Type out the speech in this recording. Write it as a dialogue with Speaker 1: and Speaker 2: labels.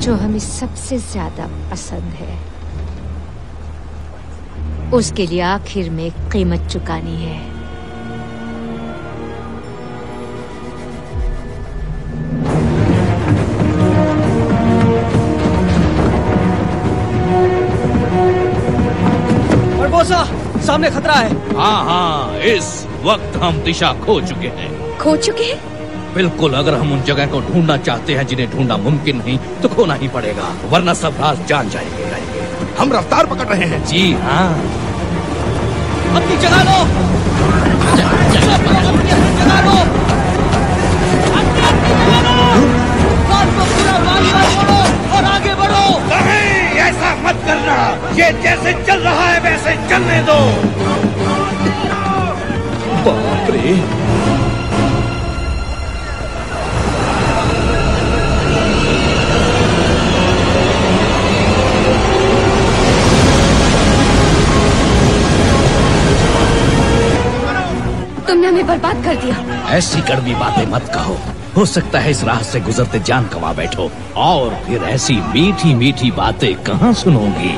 Speaker 1: जो हमें सबसे ज़्यादा पसंद है। उसके लिए आखिर में कीमत चुकानी है।
Speaker 2: सामने खतरा है।
Speaker 3: हाँ हाँ इस वक्त हम दिशा खो चुके हैं।
Speaker 1: खो चुके हैं?
Speaker 3: बिल्कुल अगर हम उन जगह को ढूंढना चाहते हैं जिन्हें ढूंढना मुमकिन नहीं तो खोना ही पड़ेगा वरना सब राज जान जाएँगे।
Speaker 4: हम रफ्तार पकड़ रहे हैं।
Speaker 3: जी हाँ।
Speaker 2: अपनी जगह लो। अपनी अपनी जगह लो अपनी अपनी जगह लो बात को पूरा बारी बारी बोलो और आगे बढ़ो
Speaker 4: नहीं ऐसा मत करना। ये जैसे चल रहा है वैसे चलने दो।
Speaker 3: बाप रे।
Speaker 1: तुमने हमें बर्बाद कर दिया।
Speaker 3: ऐसी कड़वी बातें मत कहो। हो सकता है इस राह से गुजरते जान कमा बैठो, और फिर ऐसी मीठी मीठी बातें कहाँ सुनोगी?